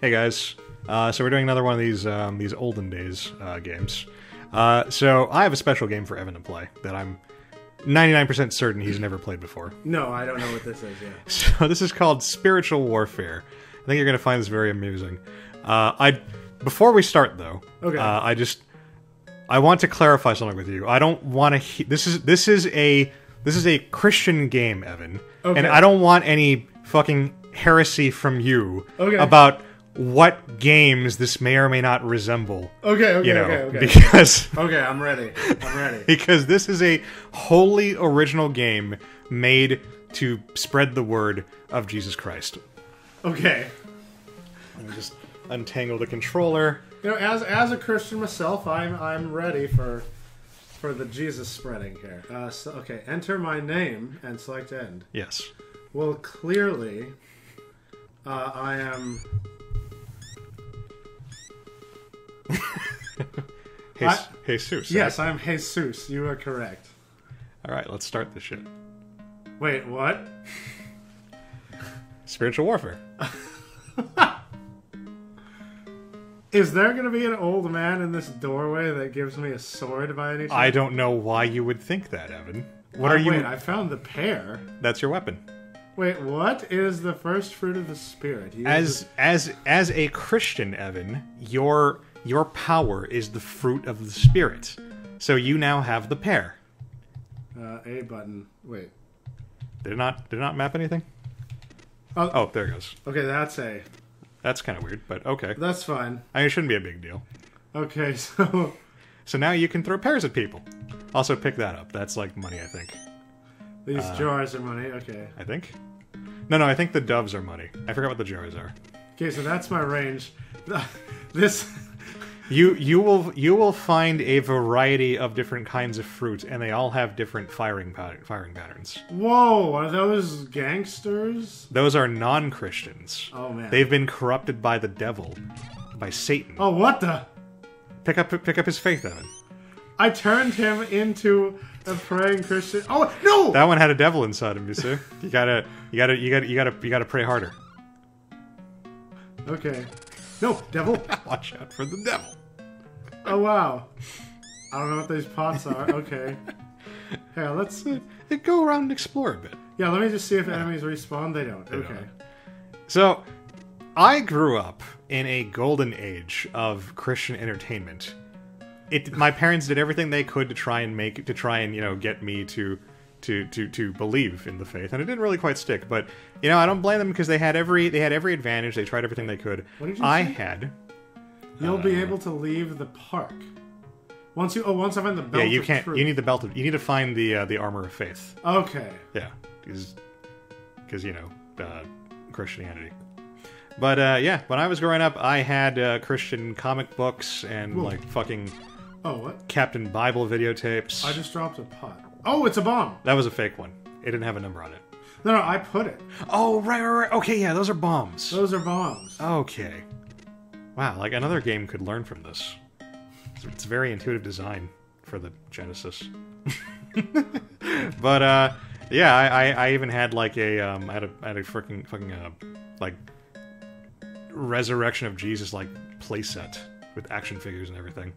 Hey guys, uh, so we're doing another one of these um, these olden days uh, games. Uh, so I have a special game for Evan to play that I'm 99% certain he's never played before. No, I don't know what this is Yeah. So this is called Spiritual Warfare. I think you're going to find this very amusing. Uh, I before we start though, Okay. uh, I just I want to clarify something with you. I don't want to. He- this is this is a this is a Christian game, Evan, Okay. and I don't want any fucking heresy from you Okay. about what games this may or may not resemble. Okay, okay, You know, okay, okay. because okay, I'm ready. I'm ready. because this is a wholly original game made to spread the word of Jesus Christ. Okay. Let me just untangle the controller. You know, as as a Christian myself, I'm I'm ready for for the Jesus spreading here. Uh, so, okay, enter my name and select end. Yes. Well, clearly, uh, I am. Jesus. Jesus. Yes, I'm Jesus. You are correct. All right, let's start this shit. Wait, what? Spiritual warfare. Is there going to be an old man in this doorway that gives me a sword by any chance? I don't know why you would think that, Evan. What oh, are Oh, you? Wait, I found the pear. That's your weapon. Wait, what is the first fruit of the spirit? You- As as as a Christian, Evan, your your power is the fruit of the spirit. So you now have the pear. uh, A button. Wait. Did it not did it not map anything? Oh. Oh, there it goes. Okay, that's A. That's kind of weird, but okay. That's fine. I mean, it shouldn't be a big deal. Okay, so So now you can throw pears at people. Also, pick that up. That's like money, I think. these Uh. jars are money. Okay. I think. No, no, I think the doves are money. I forgot what the jars are. Okay, so that's my range. This. You you will you will find a variety of different kinds of fruit, and they all have different firing pattern, firing patterns. Whoa, are those gangsters? Those are non-Christians. Oh man. They've been corrupted by the devil, by Satan. Oh, what the? Pick up pick up his faith, Evan. I turned him into a praying Christian. Oh no! That one had a devil inside him. You see? You gotta you gotta you gotta you gotta you gotta pray harder. Okay. No, devil. Watch out for the devil. Oh wow. I don't know what these pots are. Okay. Here, let's. Go around and explore a bit. Yeah, let me just see if enemies respawn. They don't. Okay. don't. So, I grew up in a golden age of Christian entertainment. It, my parents did everything they could to try and make to try and you know get me to to to to believe in the faith, and it didn't really quite stick. But you know, I don't blame them because they had every they had every advantage. They tried everything they could. What did you I say? had You'll be able to leave the park once you. Oh, once I find the belt. yeah. You of can't. truth. You need the belt. Of, you need to find the uh, the armor of faith. Okay. Yeah, because you know uh, Christianity. But uh, yeah, when I was growing up, I had uh, Christian comic books and Whoa. like fucking Oh, what? Captain Bible videotapes. I just dropped a pot. Oh, it's a bomb. That was a fake one. It didn't have a number on it. No, no, I put it. Oh right, right, right. Okay, yeah, those are bombs. Those are bombs. Okay. Wow, like another game could learn from this. It's, very intuitive design for the Genesis. but uh, yeah, I, I, I even had like a um, I had a I had a freaking fucking uh, like resurrection of Jesus like playset with action figures and everything.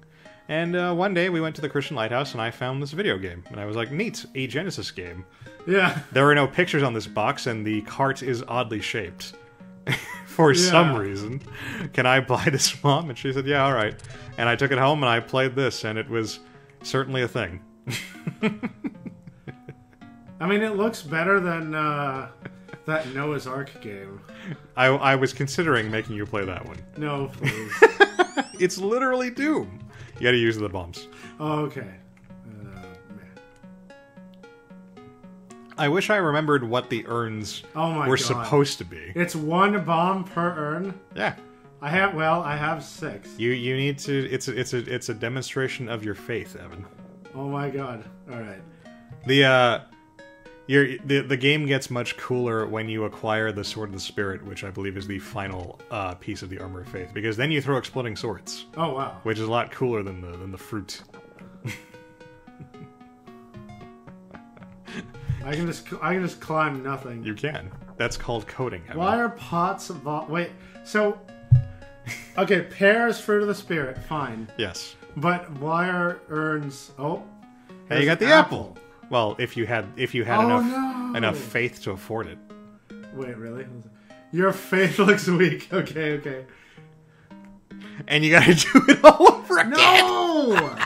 And uh, one day we went to the Christian Lighthouse and I found this video game and I was like, neat, a Genesis game. Yeah. There are no pictures on this box, and the cart is oddly shaped for some reason. Can I buy this, mom? And she said, "Yeah, all right." And I took it home and I played this, and it was certainly a thing. I mean, it looks better than uh, that Noah's Ark game. I, I was considering making you play that one. No, please. It's literally Doom. You got to use the bombs. oh, okay. Uh, man. I wish I remembered what the urns Oh my were God. supposed to be. It's one bomb per urn. Yeah, I have. Well, I have six. you you need to. It's a, it's a it's a demonstration of your faith, Evan. Oh my God. All right. The uh your the the game gets much cooler when you acquire the sword of the spirit, which I believe is the final uh, piece of the armor of faith, because then you throw exploding swords, Oh wow. which is a lot cooler than the than the fruit. I can just. I can just climb nothing. You can. That's called coding. Why are pots of Wait. So, Okay, pears, fruit of the spirit, fine. Yes. But why are urns? Oh, Hey, you got the an apple. Well, if you had if you had Oh, enough no. enough faith to afford it. Wait, really? Your faith looks weak. Okay, okay. And you gotta do it all over again. No! oh my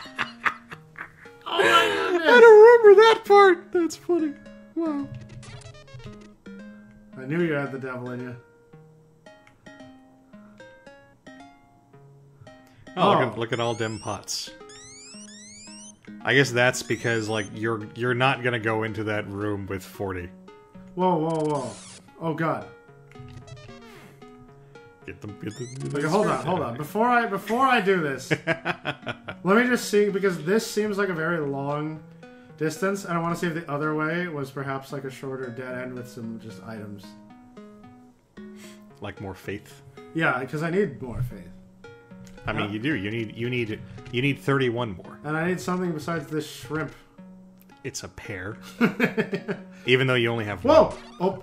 I don't remember that part. That's funny. Wow. I knew you had the devil in you. Oh, Look, Oh. at, look at all them pots. I guess that's because like you're you're not gonna go into that room with forty. Whoa, whoa, whoa. Oh god. Get them. Get them. get Okay, hold on, hold on. Before I before I do this, let me just see because this seems like a very long distance, and I want to see if the other way was perhaps like a shorter dead end with some just items. Like more faith. Yeah, because I need more faith, I mean, you do. You need you need you need thirty-one more. and I need something besides this shrimp. It's a pair, even though you only have one. Whoa! Oh.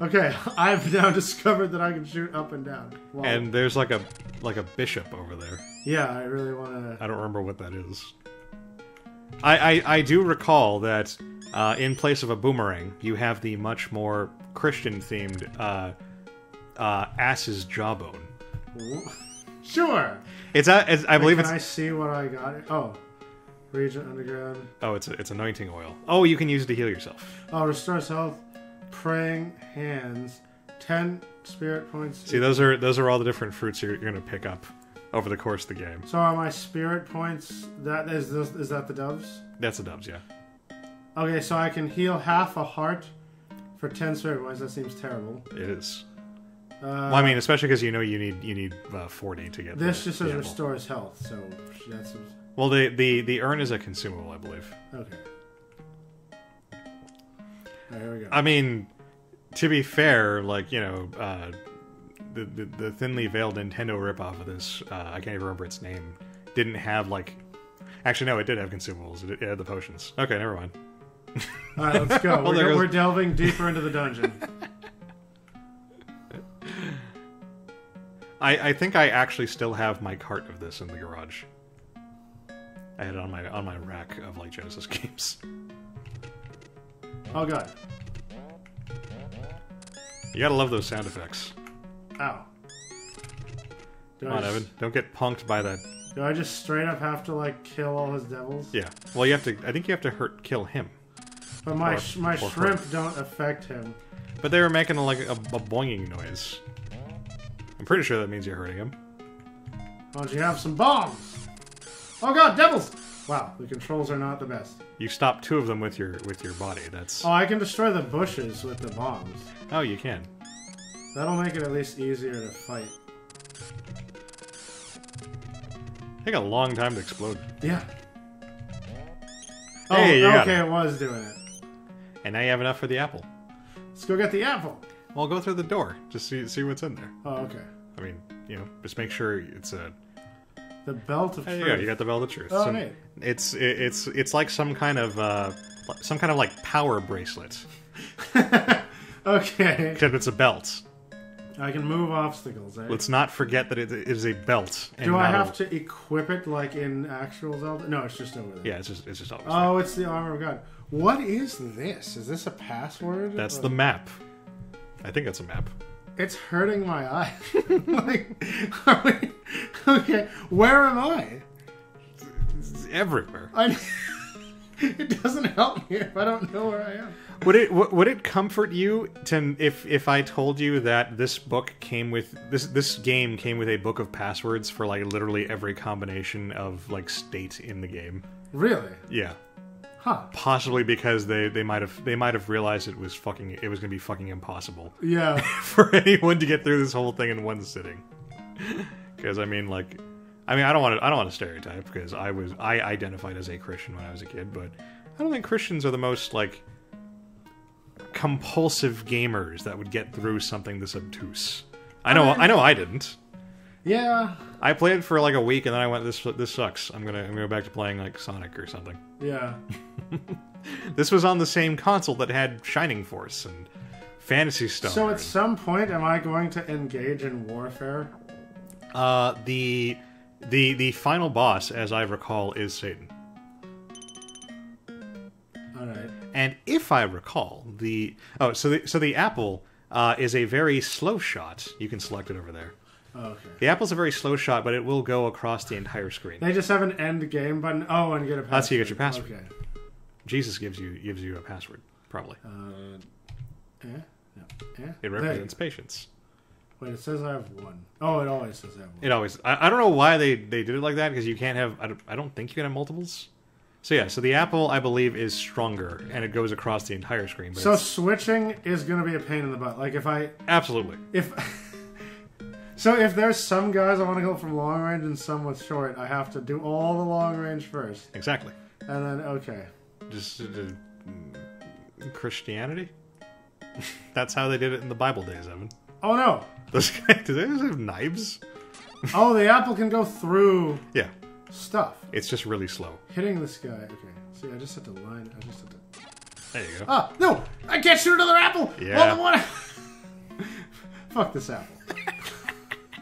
okay, I've now discovered that I can shoot up and down. And there's like a like a bishop over there. yeah, I really want to. I don't remember what that is. I I, I do recall that uh, in place of a boomerang, you have the much more Christian-themed uh, uh, ass's jawbone. Sure. It's, a, it's I believe Can it's I see what I got? Oh, Regent Underground. oh it's it's anointing oil. Oh, you can use it to heal yourself. Oh, restores health. Praying hands. Ten spirit points. See, those are those are all the different fruits you're, you're going to pick up over the course of the game. So are my spirit points? That is this, is that the doves? That's the doves, yeah. Okay, so I can heal half a heart for ten spirit points. That seems terrible. It is. Uh, Well, I mean, especially because you know you need you need uh, forty to get this the- just says restores health. So that's Well, the the the urn is a consumable, I believe. okay. Right, here we go. I mean, to be fair, like you know, uh, the, the the thinly veiled Nintendo ripoff of this, uh, I can't even remember its name, didn't have like. Actually, no, it did have consumables. It, it had the potions. Okay, never mind. All right, let's go. Oh, we're, we're delving deeper into the dungeon. I I think I actually still have my cart of this in the garage. I had it on my on my rack of like Genesis games. Oh god. You gotta love those sound effects. Ow. Do Come I on, just- Evan. Don't get punked by that. Do I just straight up have to like kill all his devils? Yeah. Well, you have to. I think you have to hurt kill him. But my Or- sh- my or shrimp don't affect him. But they were making like a, a boinging noise. I'm pretty sure that means you're hurting him. Why don't you have some bombs? Oh god, devils! Wow, the controls are not the best. You stop two of them with your with your body. That's Oh, I can destroy the bushes with the bombs. oh, you can. That'll make it at least easier to fight. Take a long time to explode. Yeah. Oh, Hey, got okay, it. it was doing it. And now you have enough for the apple. Let's go get the apple. Well, go through the door. Just see see what's in there. Oh, okay. I mean, you know, just make sure it's a. The belt of There you truth. go. You got the belt of truth. Oh, Some- neat. It's it, it's it's like some kind of uh some kind of like power bracelet, okay. except it's a belt. I can move obstacles, eh? Let's not forget that it is a belt. And Do I not a- have to equip it like in actual Zelda? No, it's just over there. Yeah, it's just it's just always. there. Oh, it's the armor of God. What is this? Is this a password? That's the map. I think that's a map. It's hurting my eye. like, are we- okay, where am I? It's everywhere. I. it doesn't help me if I don't know where I am. Would it would it comfort you to if if I told you that this book came with this this game came with a book of passwords for like literally every combination of like state in the game? Really? Yeah. Huh? Possibly because they, they might have they might have realized it was fucking it was gonna be fucking impossible Yeah. for anyone to get through this whole thing in one sitting. Because I mean, like, I mean, I don't want to I don't want to stereotype because I was I identified as a Christian when I was a kid, but I don't think Christians are the most like compulsive gamers that would get through something this obtuse. I know I know I didn't. Yeah. I played for like a week and then I went this this sucks. I'm gonna I'm gonna go back to playing like Sonic or something. Yeah. This was on the same console that had Shining Force and Phantasy Star. So at and- some point, am I going to engage in warfare? Uh, the the the final boss, as I recall, is Satan. All right. And if I recall, the oh, so the so the apple uh, is a very slow shot. You can select it over there. Okay. The apple's a very slow shot, but it will go across the entire screen. They just have an end game button. Oh, and get a password. That's how you get your password. Okay. Jesus gives you gives you a password, probably. Uh, eh? No. Eh? It represents patience. Wait, it says I have one. Oh, it always says I have one. It always. I, I don't know why they they did it like that because you can't have. I don't, I don't think you can have multiples. So yeah, so the apple I believe is stronger and it goes across the entire screen. So it's- switching is going to be a pain in the butt. Like if I absolutely. if so if there's some guys I want to go from long range and some with short, I have to do all the long range first, Exactly. and then okay. Just uh, mm, Christianity. That's how they did it in the Bible days, Evan. Oh no! Those guys, do they just have knives? Oh, the apple can go through Yeah, stuff. it's just really slow. Hitting this guy. Okay. See, I just had to line. I just had to. There you go. Ah, no! I can't shoot another apple. Yeah. All the one. Fuck this apple.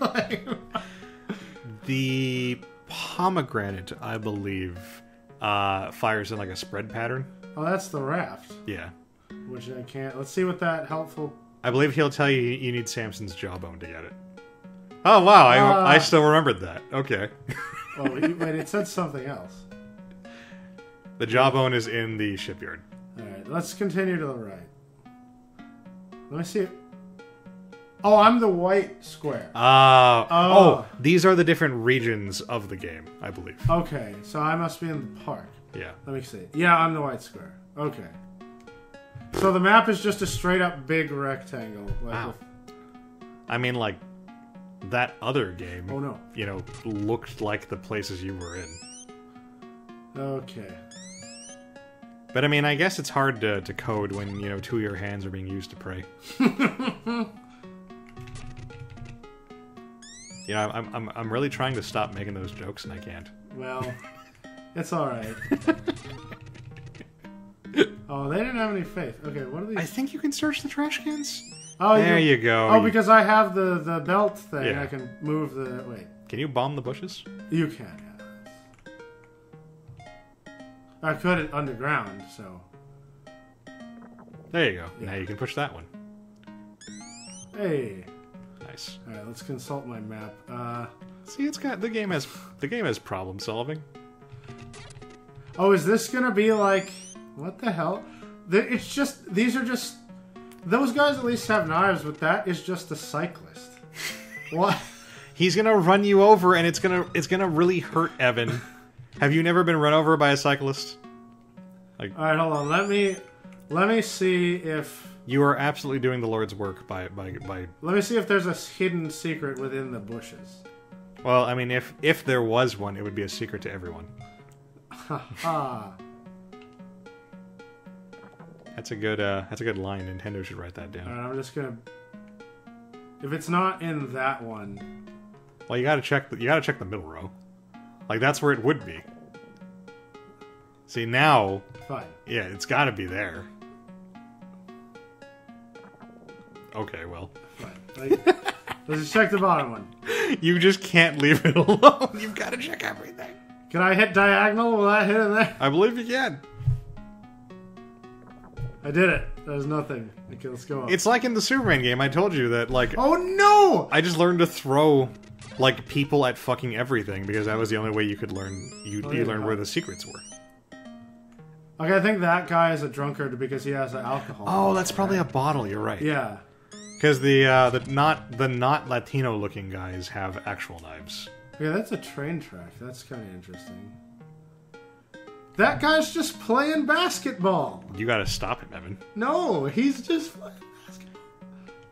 The pomegranate, I believe, uh, fires in like a spread pattern. oh, that's the raft, Yeah. which I can't. Let's see what that helpful. I believe he'll tell you you need Samson's jawbone to get it. Oh wow, I, Ah. I still remembered that. Okay. Oh, wait, it said something else. The jawbone is in the shipyard. All right, let's continue to the right. Let me see. Oh, I'm the white square. Ah. Oh. oh, these are the different regions of the game, I believe. Okay, so I must be in the park. Yeah. Let me see. Yeah, I'm the white square. Okay. So the map is just a straight up big rectangle. Like Wow. with- I mean, like that other game. oh no. You know, looked like the places you were in. Okay. But I mean, I guess it's hard to, to code when you know two of your hands are being used to pray. you know, I'm, I'm I'm really trying to stop making those jokes, and I can't. Well, it's all right. oh, they didn't have any faith. Okay, what are these? I think you can search the trash cans. oh, there you go. Oh, You- because I have the the belt thing, Yeah. I can move the. Wait, Can you bomb the bushes? you can. Yeah. I could it underground, so There you go. Now you can push that one. hey. Nice. All right, let's consult my map. Uh, See, it's got the game has the game has problem solving. oh, is this gonna be like what the hell? It's just these are just those guys at least have knives, but that is just a cyclist. what? He's gonna run you over, and it's gonna it's gonna really hurt Evan. Have you never been run over by a cyclist? All right, hold on. Let me let me see if You are absolutely doing the Lord's work by by by. let me see if there's a hidden secret within the bushes. Well, I mean, if if there was one, it would be a secret to everyone. Ah, That's a good uh, that's a good line. Nintendo should write that down. right. I'm just gonna. If it's not in that one, Well, you gotta check the, you gotta check the middle row. Like that's where it would be. See now, fine. yeah, it's got to be there. Okay, well, Fine. Like, let's just check the bottom one. you just can't leave it alone. You've got to check everything. Can I hit diagonal? Will that hit in there? I believe you can. I did it. There's nothing. Okay, let's go up. It's like in the Superman game. I told you that like oh no! I just learned to throw like people at fucking everything because that was the only way you could learn you, Oh, you yeah. learned where the secrets were. Okay, I think that guy is a drunkard because he has alcohol. Oh, that's probably a bottle. You're right. Yeah. Because the uh, the not the not Latino looking guys have actual knives. Yeah, that's a train track. That's kind of interesting. That guy's just playing basketball. You got to stop him, Evan. No, he's just playing basketball.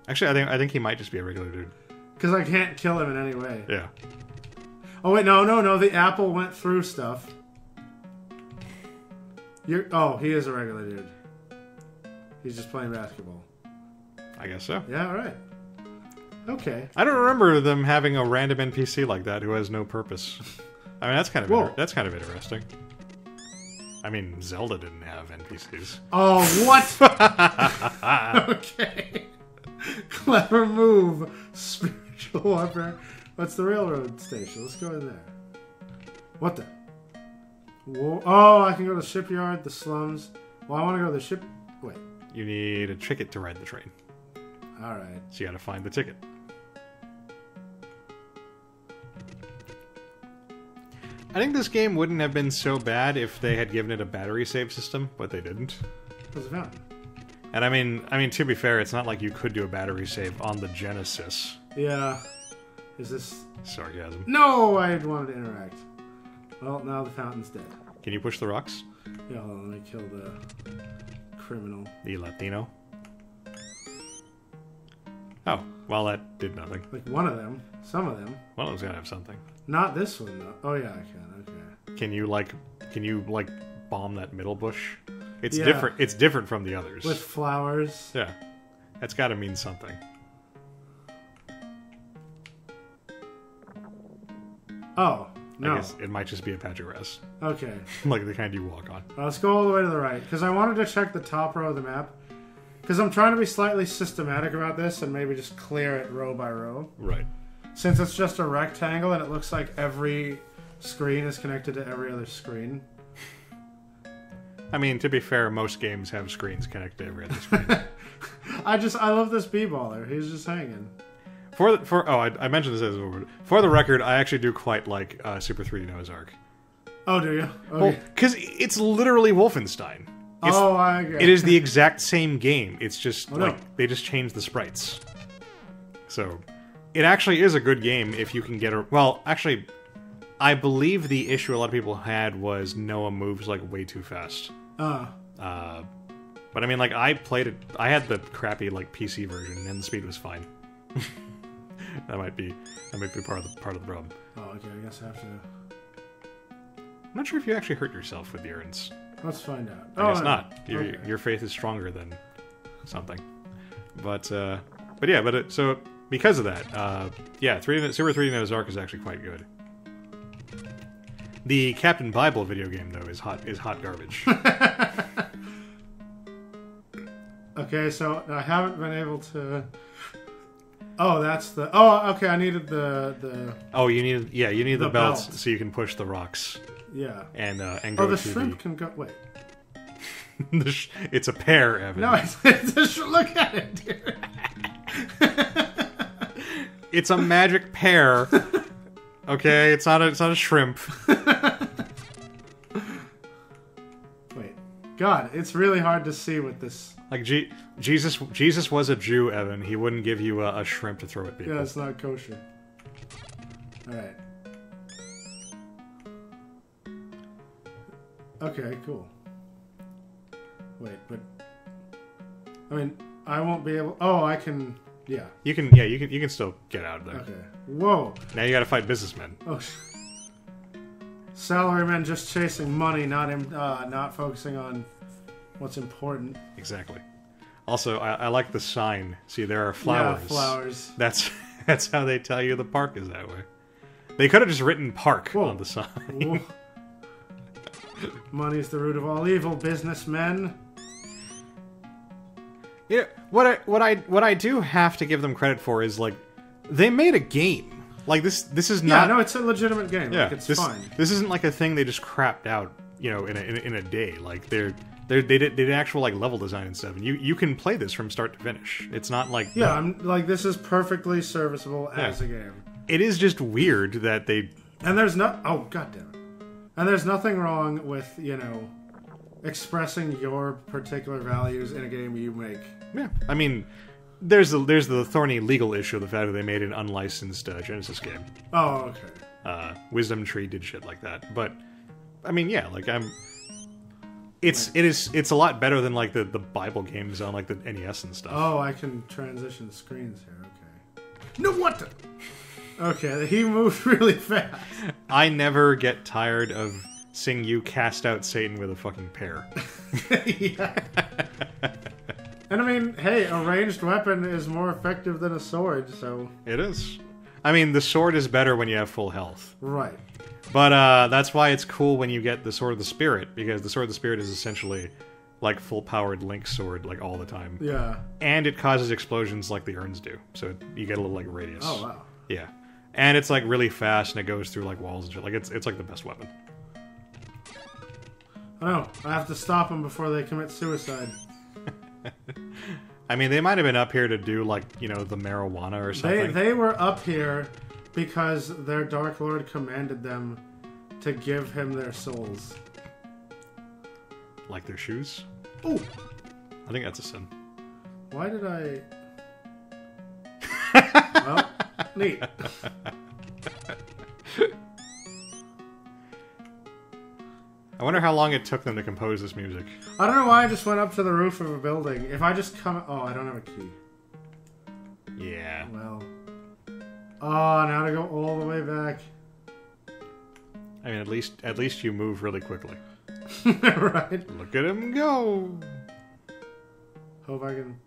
Actually, I think I think he might just be a regular dude. Because I can't kill him in any way. Yeah. Oh wait, no, no, no. The apple went through stuff. You're. Oh, he is a regular dude. He's just playing basketball. I guess so. Yeah, all right. Okay. I don't remember them having a random NPC like that who has no purpose. I mean, that's kind of Whoa. that's kind of interesting. I mean, Zelda didn't have NPCs. Oh, what? okay. Clever move. Spiritual warfare. What's the railroad station. Let's go in there. What the? Whoa. Oh, I can go to the shipyard, the slums. Well, I want to go to the ship. Wait. You need a ticket to ride the train, All right. so you got to find the ticket. I think this game wouldn't have been so bad if they had given it a battery save system, but they didn't. What's the fountain? And I mean, I mean to be fair, it's not like you could do a battery save on the Genesis. Yeah. Is this? Sarcasm. No, I wanted to interact. Well, now the fountain's dead. Can you push the rocks? Yeah, hold on, let me kill the criminal. The Latino. Oh, well, that did nothing. Like one of them. Some of them. One of them's gonna have something. Not this one though. Oh yeah, I can. Okay. Can you like, can you like bomb that middle bush? It's Yeah. different. It's different from the others. With flowers. Yeah, that's got to mean something. Oh I no. guess it might just be a patch of grass, Okay. like the kind you walk on. Well, let's go all the way to the right because I wanted to check the top row of the map because I'm trying to be slightly systematic about this and maybe just clear it row by row. Right. Since it's just a rectangle and it looks like every screen is connected to every other screen. I mean, to be fair, most games have screens connected to every other screen. I just I love this b-baller. He's just hanging. for the, for oh, I, I mentioned this as a word. For the record, I actually do quite like uh, Super 3D Noah's Ark. Oh, do you? Okay. Well, because it's literally Wolfenstein. Oh, I get it is the exact same game. It's just Oh, no. like they just changed the sprites. So, it actually is a good game if you can get a. Well, actually, I believe the issue a lot of people had was Noah moves like way too fast. Uh, Uh, but I mean, like I played it. I had the crappy like PC version, and the speed was fine. that might be that might be part of the part of the problem. oh, okay. I guess I have to. I'm not sure if you actually hurt yourself with the urns. Let's find out. I guess not. Your Okay. your faith is stronger than something. But uh, but yeah, but it, so because of that, uh, yeah, three Super 3D Noah's Ark is actually quite good. The Captain Bible video game though is hot is hot garbage. Okay, so I haven't been able to. Oh, that's the. Oh, okay. I needed the the. oh, you need yeah, you need the, The belts belt. so you can push the rocks Yeah. and uh, and go Oh, the to shrimp can go. Wait. the. sh- it's a pear, Evan. No, it's, it's a sh- look at it, dude. It's a magic pear. Okay, it's not a it's not a shrimp. Wait. God, it's really hard to see with this. Like G- Jesus, Jesus was a Jew, Evan. He wouldn't give you a, a shrimp to throw at people. Yeah, it's not kosher. Alright. Okay, cool. Wait, but. I mean, I won't be able. Oh, I can. Yeah. You can, yeah, you can, you can still get out of there. Okay. Whoa. Now you got to fight businessmen. Oh. Salarymen just chasing money, not uh, not focusing on what's important. Exactly. Also, I, I like the sign. See, there are flowers. Yeah, flowers. That's that's how they tell you the park is that way. They could have just written park Whoa. on the sign. Whoa. Money's the root of all evil, businessmen. Yeah, what I what I what I do have to give them credit for is like they made a game. Like this this is not Yeah, no, it's a legitimate game. yeah, like, it's this, fine. This isn't like a thing they just crapped out, you know, in a, in a, in a day. Like they're they they did they did actual like level design and stuff. And you you can play this from start to finish. It's not like Yeah, I'm like this is perfectly serviceable as a game. it is just weird that they And there's no oh god damn it. And there's nothing wrong with, you know, expressing your particular values in a game you make. yeah. I mean, there's the there's the thorny legal issue of the fact that they made an unlicensed uh, Genesis game. Oh, okay. uh, Wisdom Tree did shit like that. But I mean, yeah, like I'm. It's it is it's a lot better than like the the Bible games on like the NES and stuff. Oh, I can transition screens here. Okay. No, what? The? Okay, he moved really fast. I never get tired of seeing you cast out Satan with a fucking pear. yeah. And I mean, hey, a ranged weapon is more effective than a sword, so it is. I mean, the sword is better when you have full health. right. But uh, that's why it's cool when you get the Sword of the Spirit, because the Sword of the Spirit is essentially like full powered Link sword like all the time. Yeah. And it causes explosions like the urns do. So you get a little like radius. Oh wow. Yeah. And it's like really fast and it goes through like walls and shit. Like it's it's like the best weapon. I know. I have to stop them before they commit suicide. I mean, they might have been up here to do like you know the marijuana or something. They they were up here because their Dark Lord commanded them to give him their souls. like their shoes. Oh, I think that's a sin. why did I? Well, neat. I wonder how long it took them to compose this music. I don't know why I just went up to the roof of a building. If I just come, oh, I don't have a key. Yeah. Well, oh, now to go all the way back. I mean, at least at least you move really quickly. right. Look at him go. Hope I can.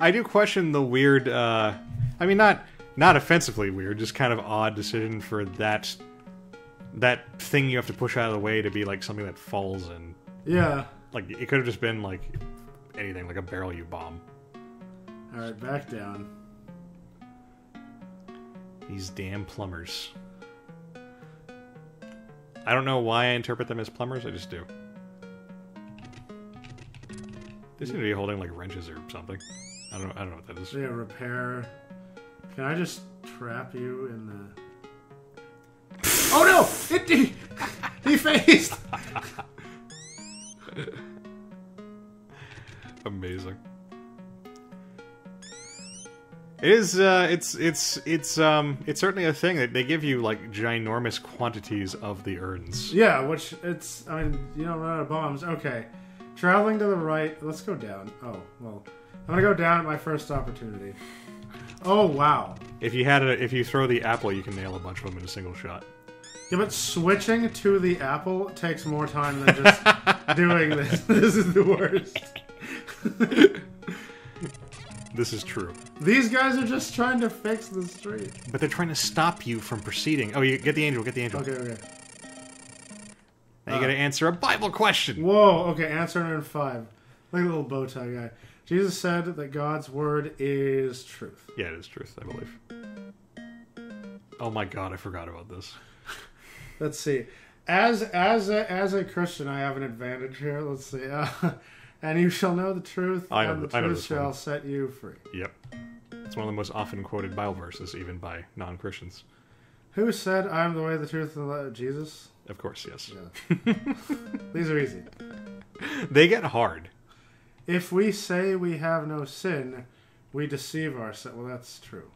I do question the weird. uh I mean, not not offensively weird, just kind of odd decision for that that thing you have to push out of the way to be like something that falls and Yeah. like it could have just been like anything, like a barrel you bomb. All right, back down. These damn plumbers. I don't know why I interpret them as plumbers. I just do. They seem to be holding like wrenches or something. I don't. I don't know what that is. Yeah, repair. Can I just trap you in the? Oh no! It he, he phased. Amazing. It is. Uh, it's. It's. It's. Um. It's certainly a thing that they give you like ginormous quantities of the urns. Yeah, which it's. I mean, you don't run out of bombs. Okay, traveling to the right. Let's go down. Oh well, I'm gonna go down at my first opportunity. Oh wow. If you had a, if you throw the apple, you can nail a bunch of them in a single shot. Yeah, but switching to the apple takes more time than just doing this. This is the worst. This is true. These guys are just trying to fix the street. But they're trying to stop you from proceeding. Oh, you get the angel. Get the angel. Okay, okay. Now you got to uh, answer a Bible question. Whoa, okay, answer in five. Like a little bow tie guy. Jesus said that God's word is truth. Yeah, it is truth. I believe. Oh my God, I forgot about this. Let's see. As as a, as a Christian, I have an advantage here. Let's see. Uh, and you shall know the truth, I know and the th- I know truth shall one. set you free. Yep. It's one of the most often quoted Bible verses, even by non-Christians. Who said, "I am the way, the truth, and the life"? Jesus. Of course, yes. Yeah. These are easy. They get hard. If we say we have no sin, we deceive ourselves. Well, that's true.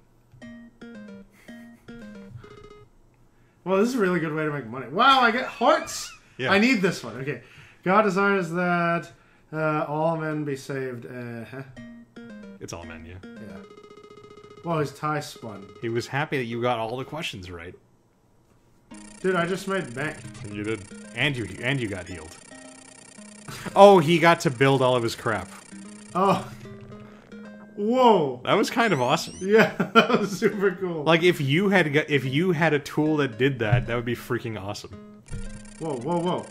Well, this is a really good way to make money. Wow, I get hearts. Yeah. I need this one. Okay. God desires that uh, all men be saved. Uh, huh? It's all men, yeah. Yeah. Well, his tie spun. He was happy that you got all the questions right. Dude, I just made bank. And you did. And you and you got healed. Oh, he got to build all of his crap. Oh. Whoa. That was kind of awesome. Yeah, that was super cool. Like if you had got, if you had a tool that did that, that would be freaking awesome. Whoa, whoa, whoa.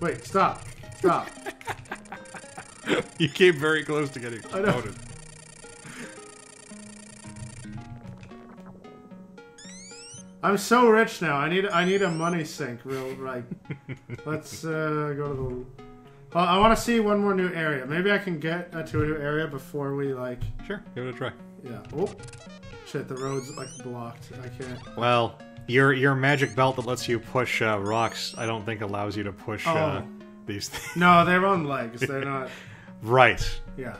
Wait, stop. Stop. You came very close to getting I know. exploded. I'm so rich now. I need I need a money sink, real right. Let's uh, go to the. Well, I want to see one more new area. Maybe I can get uh, to a new area before we like. Sure, give it a try. Yeah. Oh, shit! The road's like blocked. I can't. Well, your your magic belt that lets you push uh, rocks, I don't think allows you to push uh, Oh. these things. No, they're on legs. They're not. right. Yeah.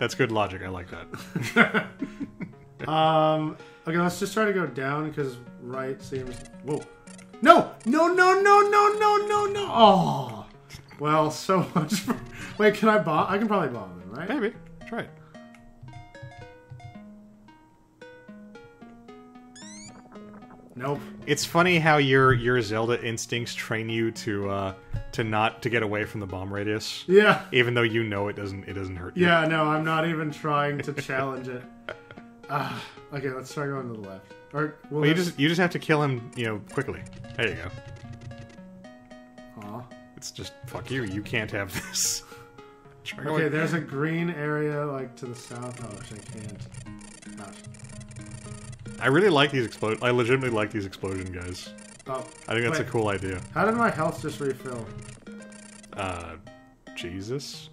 That's good logic. I like that. Um. Okay, let's just try to go down because right seems. Whoa. No! No! No! No! No! No! No! No! Oh. Well, so much. For... Wait, can I bomb? I can probably bomb him, right? Maybe. Try it. Nope. It's funny how your your Zelda instincts train you to uh to not to get away from the bomb radius, Yeah. even though you know it doesn't it doesn't hurt you. Yeah, no, I'm not even trying to challenge it. Ah, okay, let's try going to the left. Or will Well, you just you just have to kill him, you know, quickly. There you go. Aw. It's just fuck you. You can't have this. Okay, there's a green area like to the south. Oh, which I can't. Gosh. I really like these explode. I legitimately like these explosion guys. Oh, I think that's Wait. a cool idea. how did my health just refill? Uh, Jesus.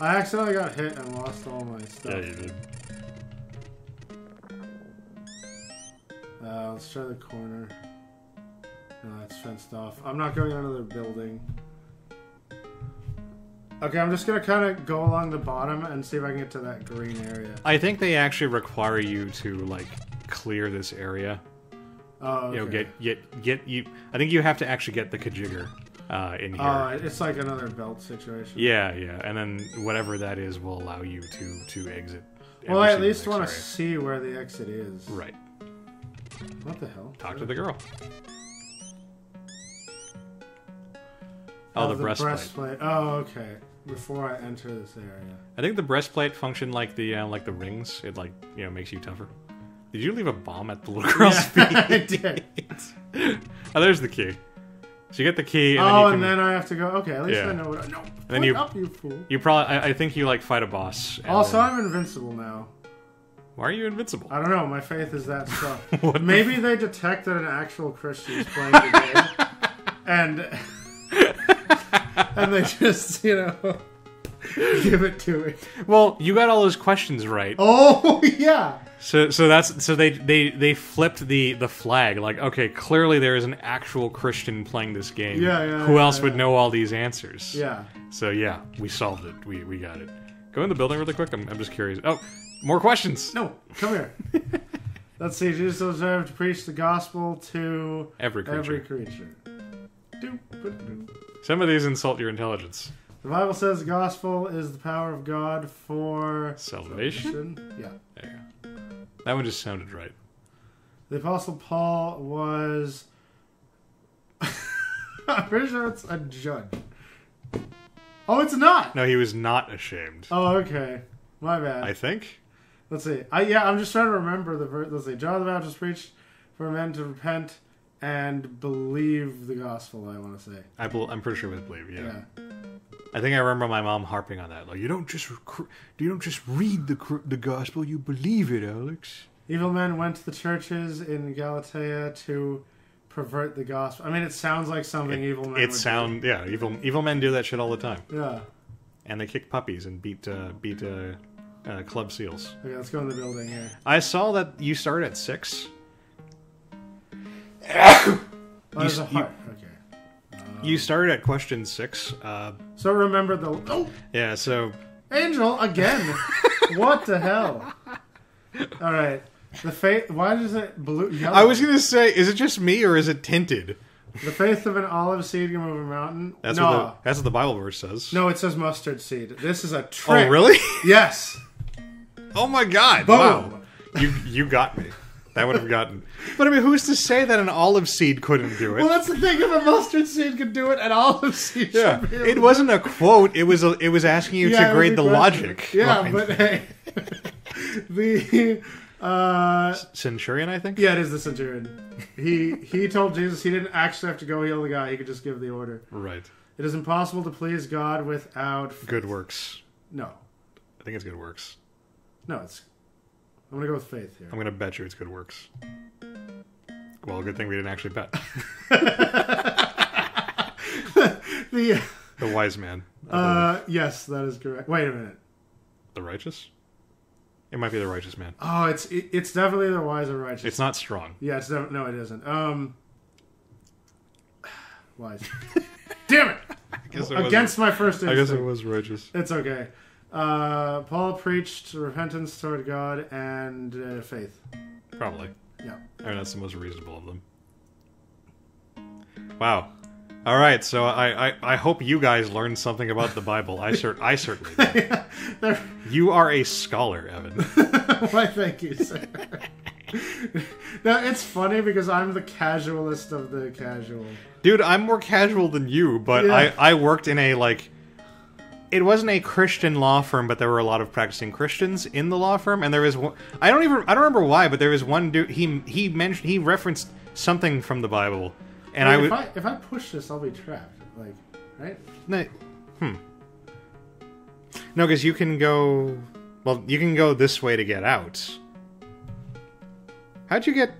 I accidentally got hit and lost all my stuff. Yeah, you did. Uh, let's try the corner. No, that's fenced off. I'm not going in another building. Okay, I'm just gonna kind of go along the bottom and see if I can get to that green area. I think they actually require you to like clear this area. Oh, okay. You know, get get get you. I think you have to actually get the Kajigger uh, in here. Oh, it's like another belt situation. yeah, yeah, and then whatever that is will allow you to to exit. well, I at least want to see where the exit is. Right. What the hell? Talk to the girl. Oh, Oh, the, breastplate. Oh, okay. Before I enter this area. I think the breastplate functioned like the uh, like the rings. It like you know makes you tougher. Did you leave a bomb at the little girl's Yeah, I did. oh, there's the key. So you get the key, and oh, then you can. and then I have to go. Okay, at least Yeah. I know what. I, no, then you- up, you fool. you probably. I, I think you like fight a boss. and Also, then- I'm invincible now. why are you invincible? I don't know. My faith is that strong. What the Maybe they detect that an actual Christian is playing the game, and and they just you know give it to me. Well, you got all those questions right. Oh yeah. So so that's so they they they flipped the the flag like okay, clearly there is an actual Christian playing this game. Yeah, yeah, Who yeah, else would yeah. know all these answers? Yeah. So yeah, we solved it. We we got it. Go in the building really quick. I'm I'm just curious. Oh, more questions. No, come here. Let's see. Jesus observed to preach the gospel to Every creature. every creature. Doop, boop, doop. Some of these insult your intelligence. The Bible says the gospel is the power of God for Salvation? salvation. Yeah. There you go. That one just sounded right. The Apostle Paul was. I'm pretty sure it's a judge. Oh, it's not. No, he was not ashamed. Oh, okay. My bad. I think. Let's see. I yeah, I'm just trying to remember the verse. Let's see. John the Baptist preached for men to repent and believe the gospel. I want to say. I bel I'm pretty sure it was believe. Yeah. Yeah. I think I remember my mom harping on that. Like, you don't just rec- you don't just read the cr- the gospel, you believe it, Alex. Evil men went to the churches in Galatia to pervert the gospel. I mean, it sounds like something evil men. It sound yeah, evil evil men do that shit all the time, Yeah. and they kick puppies and beat uh, beat uh, uh, club seals. Okay, let's go in the building here. I saw that you start at six. Oh, there's a heart. Okay. You started at question six. Uh, So remember the oh yeah, so angel again. what the hell? All right. The faith. Why does it blue? Yellow? I was gonna say, is it just me or is it tinted? The faith of an olive seed can move a mountain. That's no, what the, that's what the Bible verse says. no, it says mustard seed. This is a trick. Oh really? Yes. oh my god! Boom. Wow, you you got me. That would have gotten. But I mean, who's to say that an olive seed couldn't do it? Well, that's the thing. If a mustard seed could do it, an olive seed yeah, should be able it to wasn't a quote. It was a, it was asking you Yeah, to grade the logic. Yeah, Right. but hey, the uh, Centurion, I think. yeah, it is the centurion. He he told Jesus he didn't actually have to go heal the guy. He could just give the order. Right. It is impossible to please God without Good works. no, I think it's good works. no. It's I'm gonna go with faith here. I'm gonna bet you it's good works. Well, good thing we didn't actually bet. The The wise man. Uh, yes, that is correct. Wait a minute. the righteous. It might be the righteous man. Oh, it's it, it's definitely the wise or righteous. It's not strong. Yeah, it's def- no, it isn't. Um, wise. Damn it! I guess it was- Against my first instinct. I guess it was righteous. It's okay. Uh, Paul preached repentance toward God and uh, faith. Probably. Yeah. I mean, that's the most reasonable of them. Wow. All right, so I, I, I hope you guys learned something about the Bible. I cer- I certainly did. There- You are a scholar, Evan. Why, thank you, sir. now, it's funny because I'm the casualist of the casual. Dude, I'm more casual than you, but Yeah. I, I worked in a, like... It wasn't a Christian law firm, but there were a lot of practicing Christians in the law firm, and there was one... I don't even... I don't remember why, but there was one dude... He, he mentioned... He referenced something from the Bible, and I Wait, would... if, I, if I push this, I'll be trapped. Like, right? No, hmm. No, because you can go. Well, you can go this way to get out. How'd you get?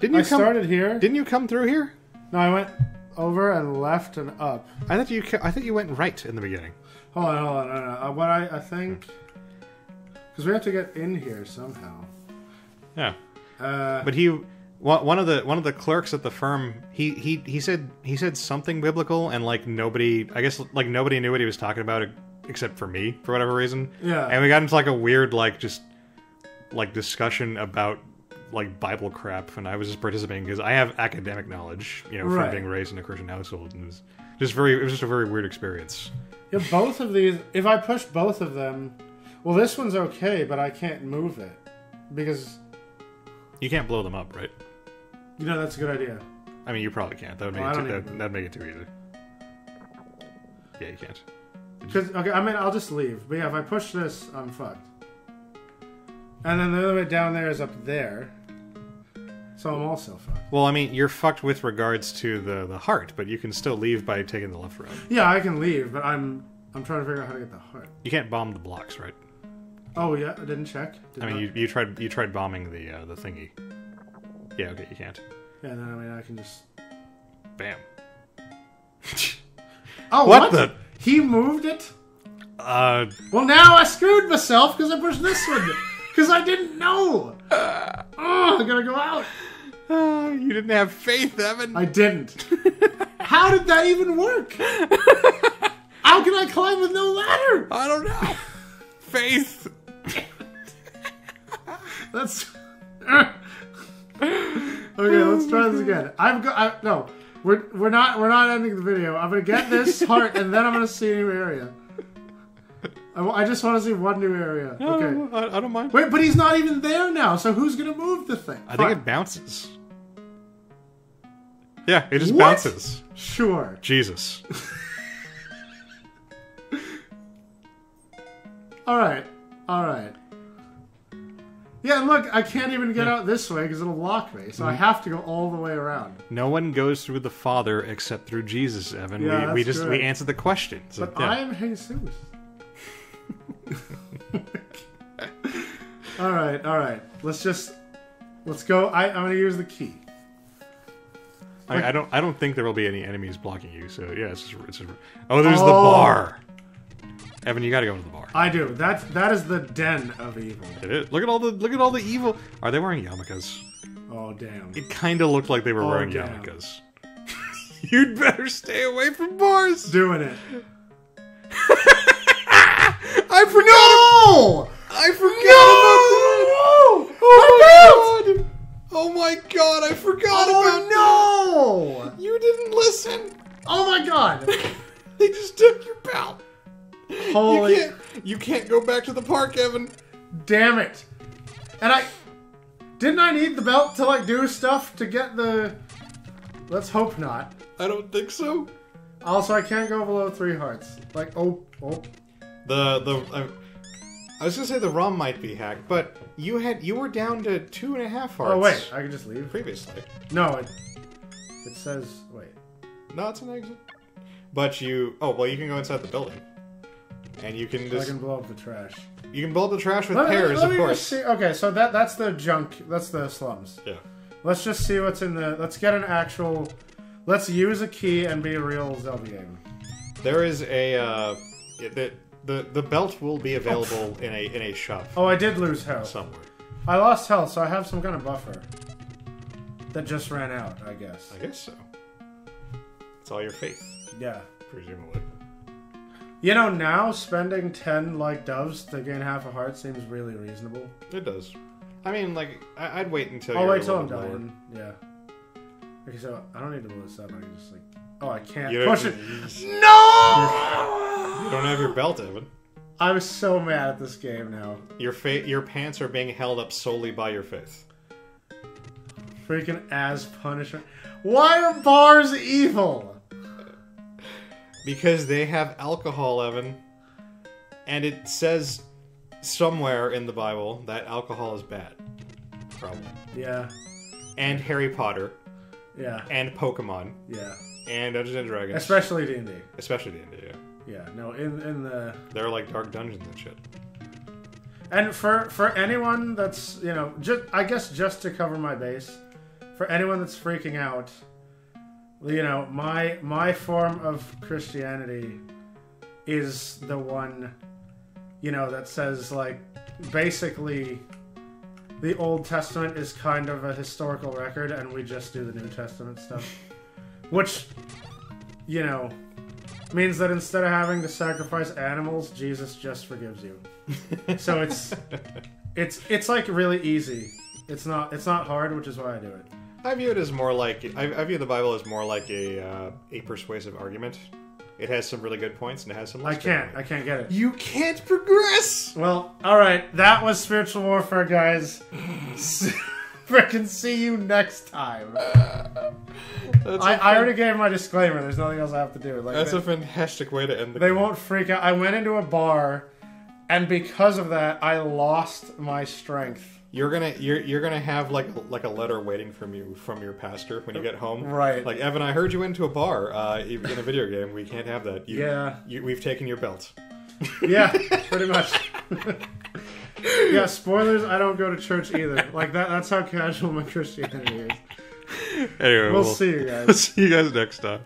Didn't you I come? started here. Didn't you come through here? No, I went over and left and up. I thought you. I thought you went right in the beginning. Hold on, hold on. No, no. Uh, what I, I think. Because we have to get in here somehow. Yeah. Uh, But he, one of the one of the clerks at the firm, he he he said he said something biblical, and like nobody, I guess like nobody knew what he was talking about except for me for whatever reason. Yeah. And we got into like a weird like just like discussion about like Bible crap, and I was just participating because I have academic knowledge, you know, from being raised in a Christian household, and it was just very it was just a very weird experience. Yeah, both of these. If I push both of them, well, this one's okay, but I can't move it because You can't blow them up, right? you know that's a good idea. I mean, you probably can't. That would make I it too, that, that'd make it too easy. Yeah, you can't. Because okay, I mean, I'll just leave. But yeah, if I push this, I'm fucked. And then the other way down there is up there, so I'm also fucked. Well, I mean, you're fucked with regards to the the heart, but you can still leave by taking the left road. Yeah, I can leave, but I'm I'm trying to figure out how to get the heart. You can't bomb the blocks, right? Oh yeah, I didn't check. Did I mean, not- you, you tried you tried bombing the uh, the thingy. Yeah, okay, you can't. yeah, then I mean I can just. Bam. Oh What the- He moved it. Uh, Well, now I screwed myself because I pushed this one because I didn't know. Oh, I gotta go out. uh, you didn't have faith, Evan. I didn't. How did that even work? How can I climb with no ladder? I don't know. faith. That's okay. Let's try this again. I've got I, no. We're we're not we're not ending the video. I'm gonna get this heart and then I'm gonna see a new area. I, I just want to see one new area. Okay. No, I, I don't mind. Wait, but he's not even there now. So who's gonna move the thing? I think it bounces. Yeah, it just What? bounces. Sure. Jesus. All right. All right. Yeah, look, I can't even get out this way because it'll lock me. So I Mm-hmm. have to go all the way around. No one goes through the Father except through Jesus, Evan. Yeah, we, we that's just we correct. answered the question. So, But yeah. I am Jesus. all right, all right. Let's just let's go. I, I'm gonna use the key. I, I don't. I don't think there will be any enemies blocking you. So yeah, it's just. It's just oh, there's the Oh. bar. Evan, you got to go to the bar. I do. That that is the den of evil. It is. Look at all the. Look at all the evil. Are they wearing yarmulkes? Oh damn. It kind of looked like they were Oh, wearing damn. yarmulkes. You'd better stay away from bars. Doing it. I forgot. No! I forgot No! about that. Oh my god. Oh my god! I forgot oh, about Oh no! that. You didn't listen. Oh my god! They just took your belt. Holy You can't. You can't go back to the park, Evan. damn it! And I didn't I need the belt to like do stuff to get the. Let's hope not. I don't think so. Also, I can't go below three hearts. Like, oh, oh. The the uh, I was gonna say the ROM might be hacked, but you had you were down to two and a half hearts. Oh wait, I can just leave. previously. No, it it says wait. No, it's an exit. But you oh well, you can go inside the building, and you can I just can blow up the trash. you can build the trash with Let me- pairs, let of me course. just see. Okay, so that that's the junk. That's the slums. Yeah. Let's just see what's in the. Let's get an actual. Let's use a key and be a real Zelda game. There is a uh, it- the the the belt will be oh. available in a in a shop Oh, I did lose health. somewhere. I lost health, so I have some kind of buffer that just ran out. I guess. I guess so. It's all your faith, Yeah. presumably. You know, now spending ten like doves to gain half a heart seems really reasonable. It does. I mean, like I, I'd wait until. I'll you're wait till I'm bit lower. dying. Yeah. Okay, so I don't need to lose this up. I can just like. Oh, I can't You don't- push it. You don't have your belt, Evan. I'm so mad at this game now. Your fa- your pants are being held up solely by your faith. Freaking as punishment. Why are bars evil? Because they have alcohol, Evan. And it says somewhere in the Bible that alcohol is bad. Probably. Yeah, And Harry Potter. yeah, And Pokemon. yeah. And Dungeons and Dragons. Especially D and D. Especially the India. Yeah, no, in in the They're like dark dungeons and shit. And for for anyone that's you know, just I guess just to cover my base, for anyone that's freaking out, you know, my my form of Christianity is the one, you know, that says like basically the Old Testament is kind of a historical record, and we just do the New Testament stuff, which, you know, means that instead of having to sacrifice animals, Jesus just forgives you. so it's it's it's like really easy. It's not it's not hard, which is why I do it. I view it as more like I, I view the Bible as more like a uh, a persuasive argument. It has some really good points and it has some. I can't I can't get it. You can't progress. Well, all right, that was spiritual warfare, guys. Freaking see you next time. I, I, I already gave my disclaimer. There's nothing else I have to do. Like That's they, a fantastic way to end the. they won't freak out. I went into a bar, and because of that, I lost my strength. You're gonna you're you're gonna have like like a letter waiting from you from your pastor when you get home. Right. Like Evan, I heard you went into a bar. Uh, in a video game, we can't have that. You, Yeah. You, we've taken your belt. Yeah, pretty much. yeah, spoilers. I don't go to church either. Like that. That's how casual my Christianity is. Anyway, We'll see you guys. We'll see you guys next time.